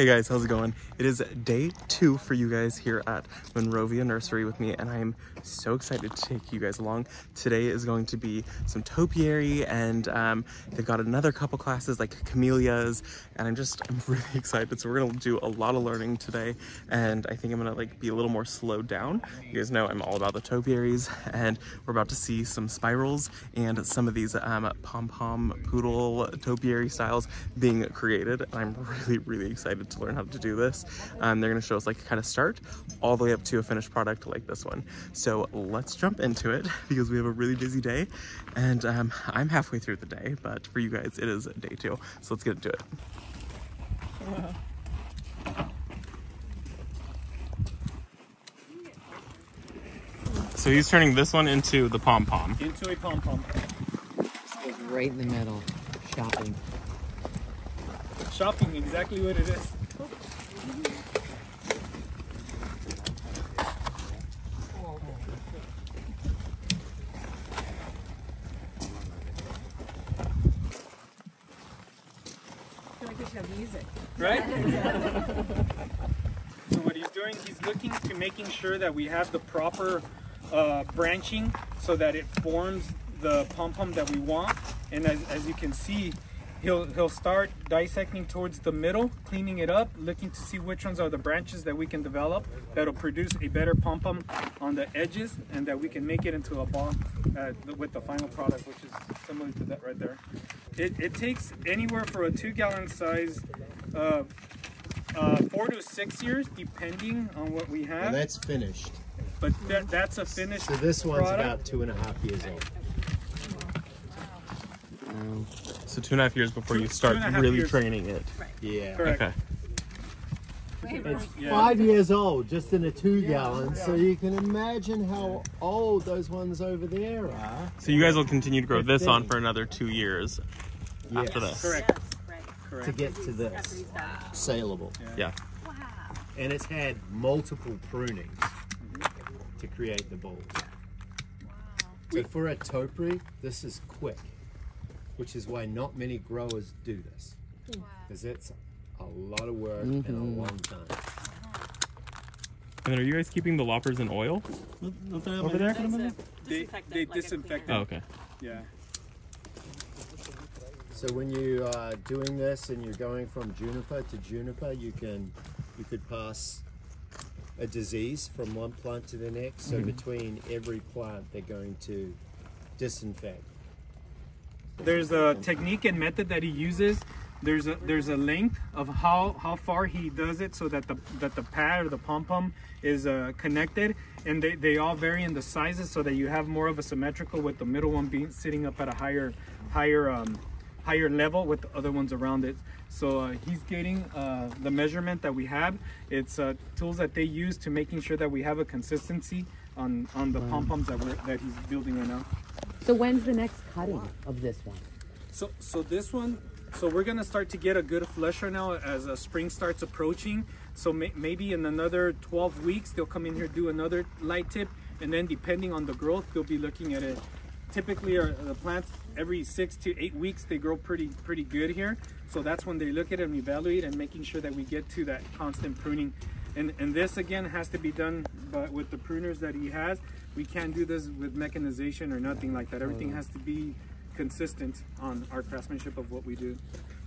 Hey guys, how's it going? It is day two for you guys here at Monrovia Nursery with me, and I'm so excited to take you guys along. Today is going to be some topiary, and um, they've got another couple classes like camellias, and I'm just, I'm really excited. So we're gonna do a lot of learning today, and I think I'm gonna like be a little more slowed down. You guys know I'm all about the topiaries, and we're about to see some spirals and some of these um, pom-pom poodle topiary styles being created. And I'm really, really excited to learn how to do this. Um, they're gonna show us like kind of start all the way up to a finished product like this one. So let's jump into it because we have a really busy day and um, I'm halfway through the day, but for you guys, it is day two. So let's get into it. So he's turning this one into the pom-pom. Into a pom pom. Goes right in the middle. Shopping. Shopping, exactly what it is. Right? so what he's doing, he's looking to making sure that we have the proper uh, branching so that it forms the pom-pom that we want. And as, as you can see, he'll he'll start dissecting towards the middle, cleaning it up, looking to see which ones are the branches that we can develop that'll produce a better pom-pom on the edges and that we can make it into a ball uh, with the final product, which is similar to that right there. It, it takes anywhere for a two gallon size uh, uh, four to six years, depending on what we And have. that's finished. But that, that's a finished So this one's product. about two and a half years old. So two and a half years before you start and a half really years. training it. Yeah. Correct. Okay. It's Yeah. five years old, just in a two gallon. So you can imagine how old those ones over there are. So you guys will continue to grow this on for another two years after this. Correct. To get to this. Saleable. Yeah. And it's had multiple prunings to create the bulb. So for a topiary, this is quick, which is why not many growers do this. Because it's a lot of work and a mm-hmm. long time. And then are you guys keeping the loppers in oil over there? They, they disinfect it. Oh, okay. Yeah. So when you are doing this and you're going from juniper to juniper, you can you could pass a disease from one plant to the next. So mm-hmm. between every plant, they're going to disinfect. There's a technique and method that he uses. There's a there's a length of how how far he does it so that the that the pad or the pom pom is uh, connected, and they, they all vary in the sizes so that you have more of a symmetrical with the middle one being sitting up at a higher higher um, higher level with the other ones around it. So uh, he's getting uh, the measurement that we have. It's uh, tools that they use to making sure that we have a consistency on on the pom poms that we're, that he's building right now. So when's the next cutting of this one? So, so this one, so we're gonna start to get a good flush right now as uh, spring starts approaching. So may, maybe in another 12 weeks, they'll come in here do another light tip, and then depending on the growth, they'll be looking at it. Typically, our, the plants every six to eight weeks they grow pretty pretty good here. So that's when they look at it and evaluate and making sure that we get to that constant pruning. And and this again has to be done by, with the pruners that he has. We can't do this with mechanization or nothing like that. Everything has to be consistent on our craftsmanship of what we do.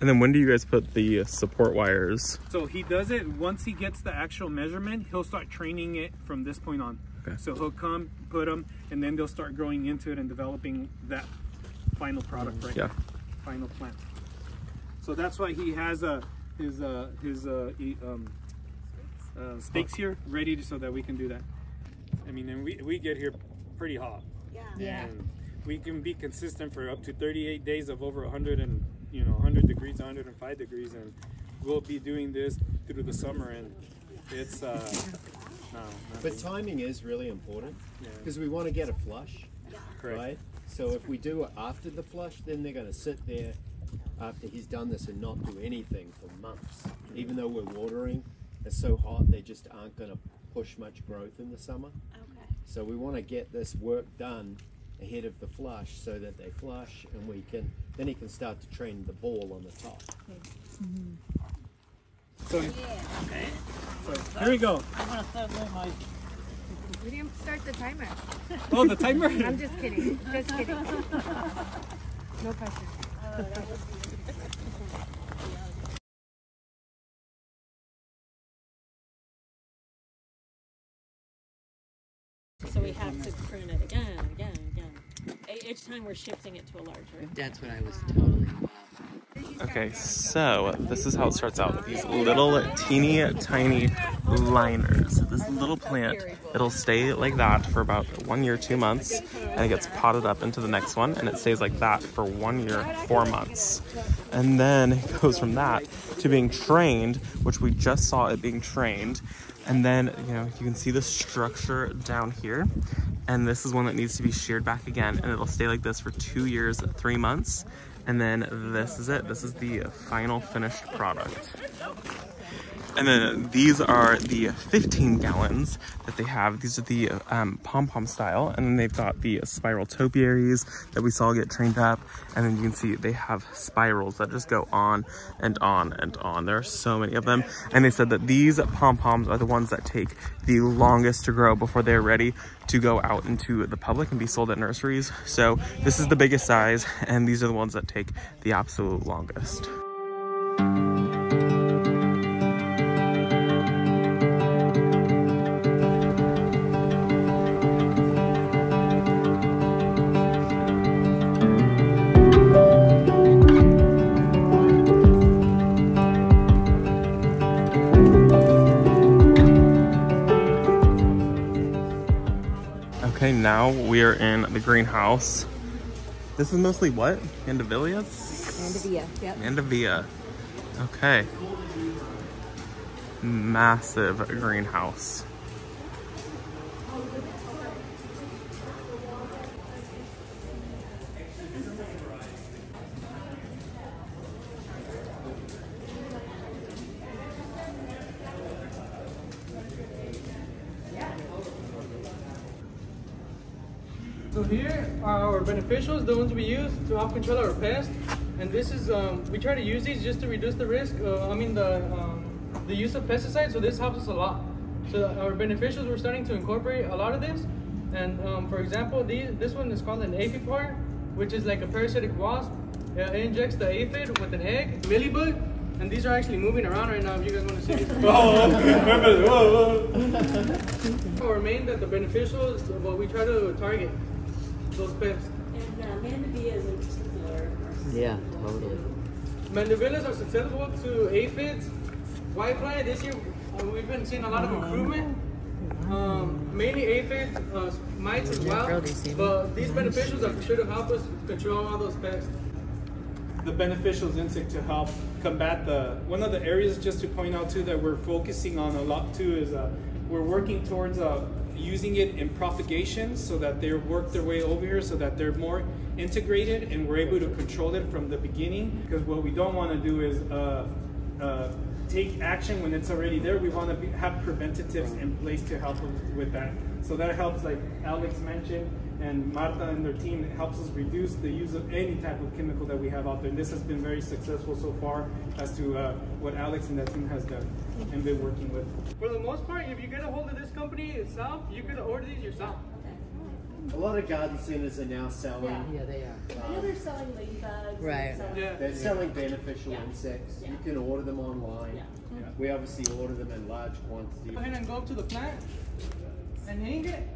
And then when do you guys put the support wires? So he does it once he gets the actual measurement, he'll start training it from this point on. Okay. So he'll come, put them, and then they'll start growing into it and developing that final product right Yeah. there, final plant. So that's why he has uh, his uh, his uh, e- um, uh, stakes here ready to, so that we can do that. I mean, and we, we get here pretty hot. Yeah. And we can be consistent for up to 38 days of over 100 and you know 100 degrees 105 degrees and we'll be doing this through the summer and it's uh no, But timing is really important Yeah. because we want to get a flush, correct right? So if we do it after the flush, then they're going to sit there after he's done this and not do anything for months. Even though we're watering, it's so hot they just aren't going to push much growth in the summer. Okay. So we want to get this work done ahead of the flush so that they flush and we can then he can start to train the ball on the top. So, so here we go. We didn't start the timer. Oh, the timer. I'm just kidding. Just kidding. No pressure. So we have to prune it again and again and again. Each time we're shifting it to a larger. That's what I was totally. Okay, so this is how it starts out with these little teeny tiny liners. This little plant, it'll stay like that for about one year, two months, and it gets potted up into the next one, and it stays like that for one year, four months. And then it goes from that to being trained, which we just saw it being trained. And then, you know, you can see the structure down here. And this is one that needs to be sheared back again, and it'll stay like this for two years, three months. And then this is it. This is the final finished product. And then these are the 15 gallons that they have. These are the um, pom-pom style. And then they've got the spiral topiaries that we saw get trained up. And then you can see they have spirals that just go on and on and on. There are so many of them. And they said that these pom-poms are the ones that take the longest to grow before they're ready to go out into the public and be sold at nurseries. So this is the biggest size and these are the ones that take the absolute longest. Okay, now we are in the greenhouse. This is mostly what? Mandevillas? Mandavia. Yep. Mandevilla. Okay. Massive greenhouse. So here are our beneficials, the ones we use to help control our pests. And this is, um, we try to use these just to reduce the risk, uh, I mean the, um, the use of pesticides, so this helps us a lot. So our beneficials, we're starting to incorporate a lot of this. And um, for example, these, this one is called an aphid which is like a parasitic wasp. Uh, it injects the aphid with an egg, mealybug, and these are actually moving around right now if you guys want to see these. Our main, that the beneficials, what we try to target, those pests. And uh, Mandevillas in particular are Yeah, totally. Mandevillas are susceptible to aphids, whitefly. This year, uh, we've been seeing a lot of improvement. Um, mainly aphids, uh, mites as well. Bro, they see me. But these beneficials are sure to help us control all those pests. the beneficials insect to help combat the one of the areas just to point out too that we're focusing on a lot too is uh, we're working towards uh, using it in propagation so that they work their way over here so that they're more integrated and we're able to control it from the beginning. Because what we don't want to do is uh, uh, take action when it's already there. We want to be, have preventatives in place to help with that. So that helps like alex mentioned and Marta and their team helps us reduce the use of any type of chemical that we have out there. And this has been very successful so far as to uh, what Alex and that team has done and been working with. For the most part, if you get a hold of this company itself, you could order these yourself. A lot of garden centers are now selling. Yeah, yeah they are. I know they're selling ladybugs. Right. selling- Yeah. They're selling beneficial Yeah. insects. Yeah. You can order them online. Yeah. We obviously order them in large quantities. Go ahead and go up to the plant and hang it.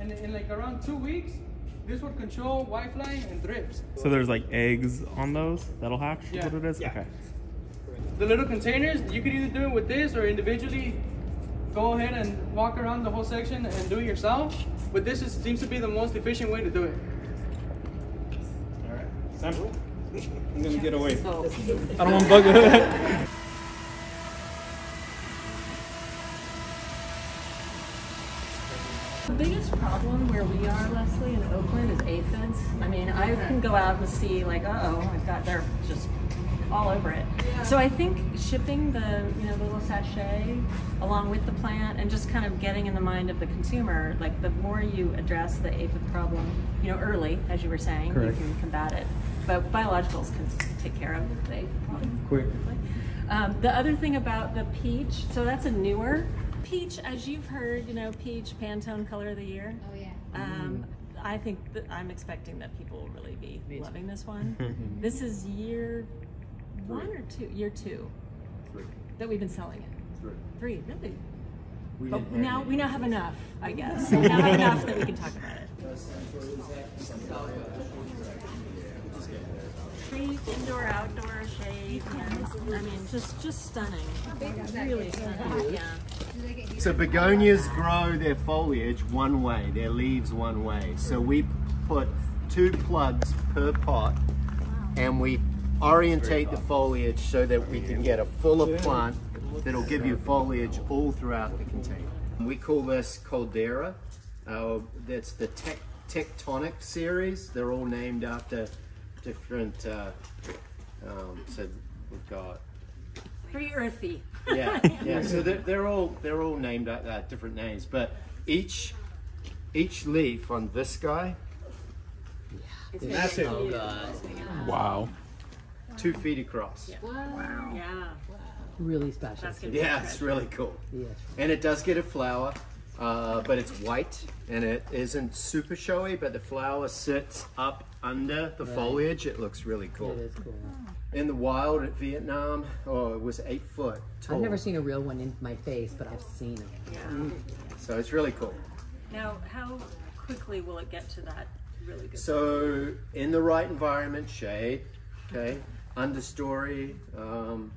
And in like around two weeks, this would control whitefly and thrips. So there's like eggs on those that'll hatch? Yeah. What it is? Yeah. Okay. The little containers, you could either do it with this or individually go ahead and walk around the whole section and do it yourself. But this is, seems to be the most efficient way to do it. All right, sample. I'm gonna get away. I don't want to bug. The we are, Leslie, in Oakland is aphids. I mean, I can go out and see like, uh-oh, I've got, they're just all over it. So I think shipping the, you know, the little sachet along with the plant and just kind of getting in the mind of the consumer, like the more you address the aphid problem, you know, early, as you were saying, Correct. you can combat it. But biologicals can take care of the aphid problem. Quick. quickly. Um, the other thing about the peach, so that's a newer peach, as you've heard, you know, peach Pantone color of the year. Oh yeah. Um, I think that I'm expecting that people will really be loving this one. this is year one or two? Year two Three. that we've been selling it. Three. Three, really? We But now we now have enough, I guess. We now have enough that we can talk about it. Trees, indoor, outdoor, shade. Yes. I mean, just just stunning. Really stunning. Yeah. Do they get used So begonias grow their foliage one way, their leaves one way. So we put two plugs per pot and we orientate the foliage so that we can get a fuller plant that'll give you foliage all throughout the container. We call this Caldera. Uh, that's the tec- Tectonic series. They're all named after different, uh, um, so we've got Pretty earthy. yeah, yeah. So they're, they're all they're all named at uh, different names, but each each leaf on this guy, That's it. Wow. two feet across. Yeah. Wow Yeah. really special. That's gonna be Yeah, it's really cool. Yes. And it does get a flower, uh, but it's white and it isn't super showy. But the flower sits up under the Right. foliage. It looks really cool. It is cool. In the wild at Vietnam, oh, it was eight foot tall. I've never seen a real one in my face, but I've seen them. Yeah. So it's really cool. Now, how quickly will it get to that really good? So in the right environment, shade, okay, understory, um,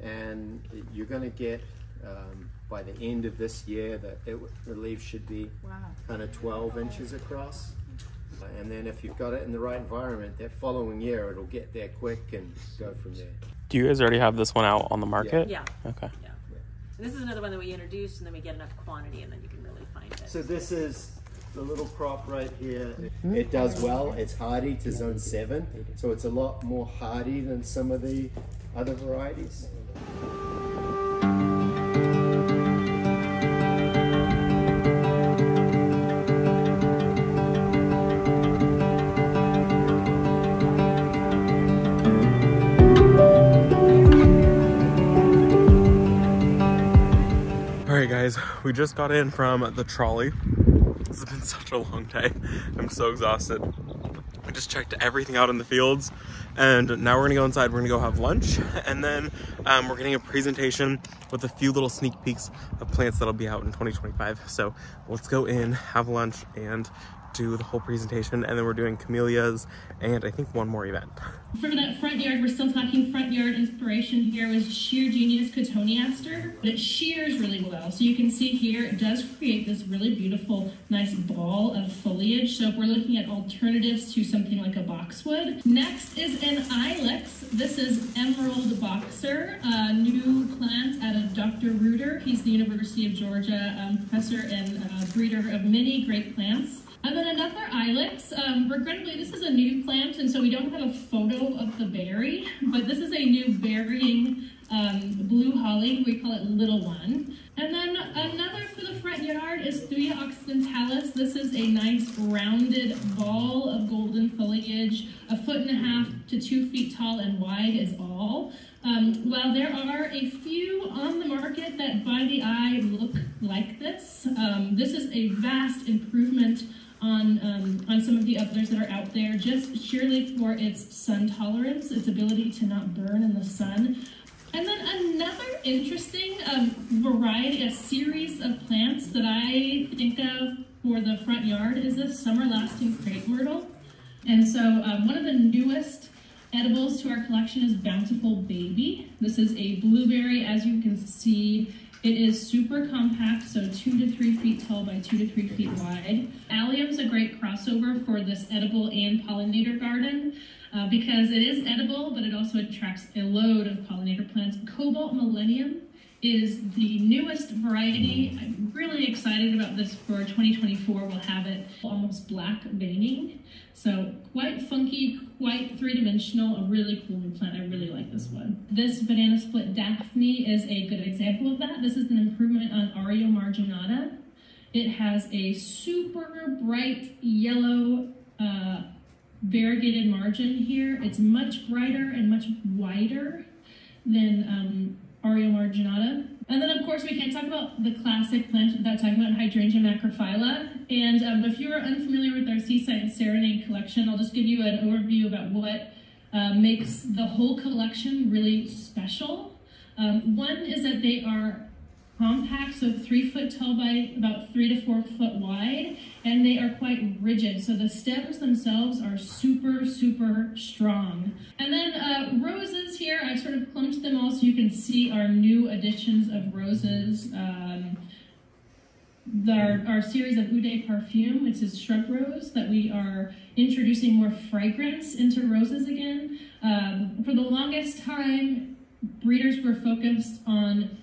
and you're going to get um, by the end of this year that it, the leaves should be kind of 12 inches across. And then if you've got it in the right environment, that following year it'll get there quick and go from there. Do you guys already have this one out on the market? yeah. Okay. Yeah. And this is another one that we introduced, and then we get enough quantity, and then you can really find it. So this is the little crop right here. It does well. It's hardy to zone seven, so it's a lot more hardy than some of the other varieties. Guys, we just got in from the trolley. This has been such a long day. I'm so exhausted. I just checked everything out in the fields, and now we're gonna go inside. We're gonna go have lunch, and then um, we're getting a presentation with a few little sneak peeks of plants that'll be out in 2025. So let's go in, have lunch, and do the whole presentation, and then we're doing camellias and I think one more event. For that front yard, we're still talking front yard inspiration here was sheer genius cotoneaster. But it shears really well. So you can see here, it does create this really beautiful, nice ball of foliage. So if we're looking at alternatives to something like a boxwood. Next is an ilex. This is Emerald Boxer, a new plant out of Dr. Reuter. He's the University of Georgia um, professor and uh, breeder of many great plants. And then another ilex. Um, regrettably, this is a new plant, and so we don't have a photo of the berry, but this is a new berrying um, blue holly. We call it Little One. And then another for the front yard is Thuya occidentalis. This is a nice rounded ball of golden foliage, a foot and a half to two feet tall and wide is all. Um, while there are a few on the market that by the eye look like this, um, this is a vast improvement on um, on some of the others that are out there, just sheerly for its sun tolerance, its ability to not burn in the sun. And then another interesting um, variety, a series of plants that I think of for the front yard is this summer lasting crepe myrtle. And so um, one of the newest edibles to our collection is Bountiful Baby. This is a blueberry, as you can see. It is super compact, so two to three feet tall by two to three feet wide. Allium's a great crossover for this edible and pollinator garden uh, because it is edible, but it also attracts a load of pollinator plants. Cobalt Millennium is the newest variety. I'm really excited about this for 2024. We'll have it almost black veining. So quite funky, quite three-dimensional, a really cool new plant. I really like this one. This banana split Daphne is a good example of that. This is an improvement on Aureomarginata. It has a super bright yellow uh, variegated margin here. It's much brighter and much wider than um, Aureomarginata. And then, of course, we can't talk about the classic plant without talking about Hydrangea macrophylla. And um, if you are unfamiliar with our Seaside Serenade collection, I'll just give you an overview about what uh, makes the whole collection really special. Um, one is that they are compact, so three foot tall by about three to four foot wide, and they are quite rigid. So the stems themselves are super, super strong. And then uh, roses here, I sort of clumped them all so you can see our new additions of roses. Um, our, our series of Eau de Parfum, which is shrub rose, that we are introducing more fragrance into roses again. Um, for the longest time, breeders were focused on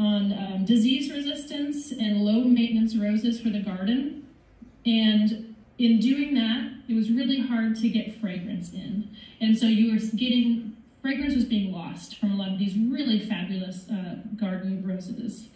on um, disease resistance and low maintenance roses for the garden. And in doing that, it was really hard to get fragrance in. And so you were getting, fragrance was being lost from a lot of these really fabulous uh, garden roses.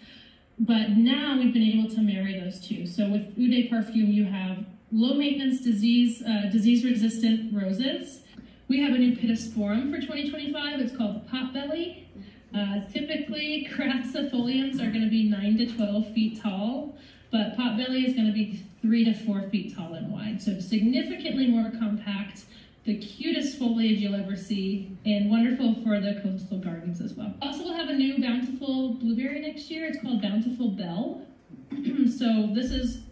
But now we've been able to marry those two. So with Eau de Parfum, you have low maintenance disease, uh, disease resistant roses. We have a new pittosporum for 2025. It's called Potbelly. Uh, typically, crassifoliums are going to be 9 to 12 feet tall, but potbelly is going to be 3 to 4 feet tall and wide. So significantly more compact, the cutest foliage you'll ever see, and wonderful for the coastal gardens as well. Also, we'll have a new bountiful blueberry next year. It's called Bountiful Bell. so this is,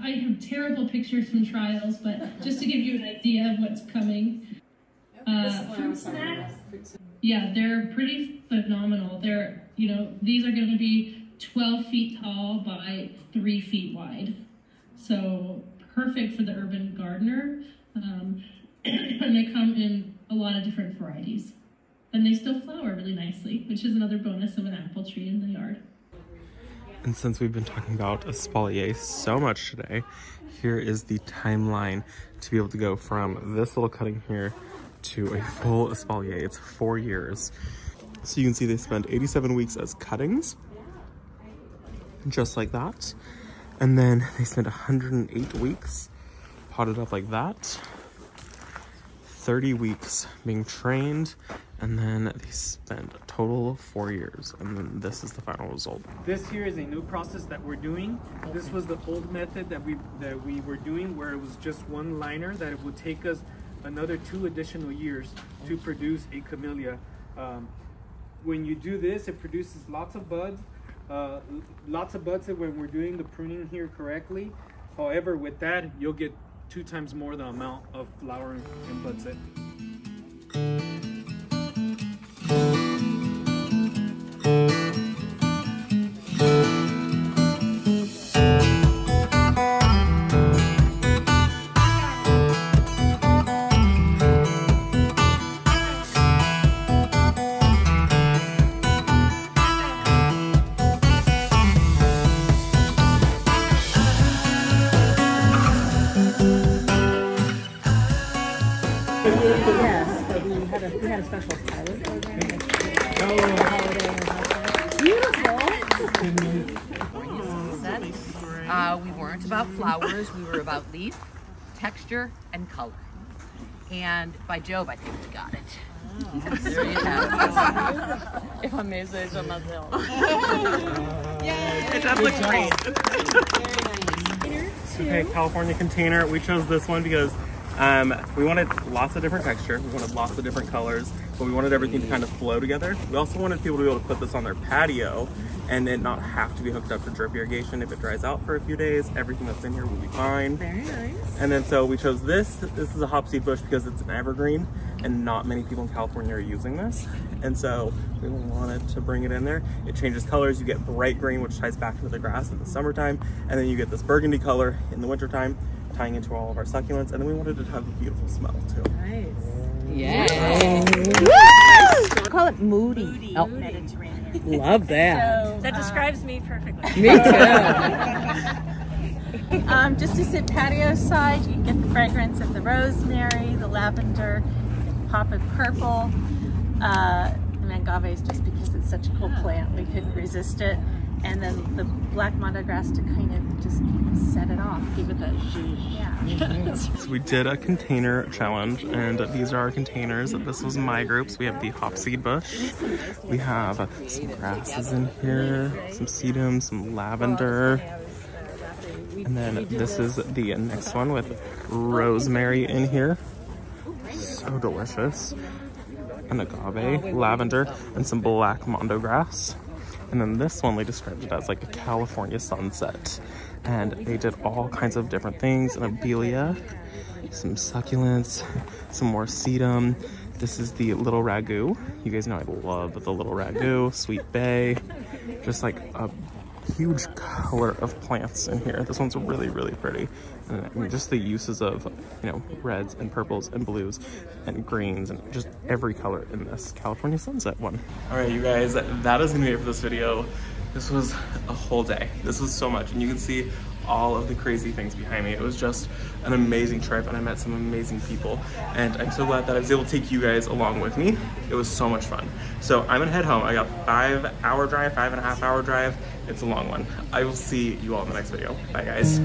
I have terrible pictures from trials, but just to give you an idea of what's coming. Uh, fruit snacks. Yeah, they're pretty phenomenal. They're, you know, these are going to be 12 feet tall by 3 feet wide. So perfect for the urban gardener. Um, and they come in a lot of different varieties. And they still flower really nicely, which is another bonus of an apple tree in the yard. And since we've been talking about espalier so much today, here is the timeline to be able to go from this little cutting here to a full oh, espalier. It's four years. So you can see they spend 87 weeks as cuttings, just like that. And then they spend 108 weeks potted up like that. 30 weeks being trained, and then they spend a total of four years, and then this is the final result. This here is a new process that we're doing. This was the old method that we that we were doing, where it was just one liner that it would take us another two additional years to produce a camellia. Um, when you do this, it produces lots of buds, uh, lots of buds when we're doing the pruning here correctly. However, with that, you'll get two times more the amount of flowering and bud set. Flowers, we were about leaf, texture, and color. And by Jove, I think we got it. There you have it. If I'm je m'appelle. It does look great. Okay, California container. We chose this one because um, we wanted lots of different texture. We wanted lots of different colors, but we wanted everything to kind of flow together. We also wanted people to be able to put this on their patio and it not have to be hooked up to drip irrigation. If it dries out for a few days, everything that's in here will be fine. Very nice. And then so we chose this. This is a hopseed bush because it's an evergreen and not many people in California are using this. And so we wanted to bring it in there. It changes colors. You get bright green, which ties back into the grass in the summertime. And then you get this burgundy color in the wintertime, tying into all of our succulents. And then we wanted it to have a beautiful smell too. Nice. Yeah. Call it moody. Oh, love that. That describes me perfectly. Me too. Um, just to sit patio side, you get the fragrance of the rosemary, the lavender, pop of purple. Uh, the mangaves, just because it's such a cool plant, we couldn't resist it. And then the black mondo grass to kind of just set it off, give it that yeah. So we did a container challenge and these are our containers. This was my groups. We have the hopseed bush. We have some grasses in here, some sedum, some lavender. And then this is the next one with rosemary in here. So delicious. An agave, lavender, and some black mondo grass. And then this one, they described it as like a California sunset. And they did all kinds of different things, an abelia, some succulents, some more sedum. This is the little ragu. You guys know I love the little ragu, sweet bay, just like a huge color of plants in here. This one's really, really pretty. And I mean, just the uses of, you know, reds and purples and blues and greens and just every color in this California sunset one. All right, you guys, that is gonna be it for this video. This was a whole day. This was so much. And you can see all of the crazy things behind me. It was just an amazing trip and I met some amazing people. And I'm so glad that I was able to take you guys along with me. It was so much fun. So I'm gonna head home. I got five hour drive, five and a half hour drive. It's a long one. I will see you all in the next video. Bye guys.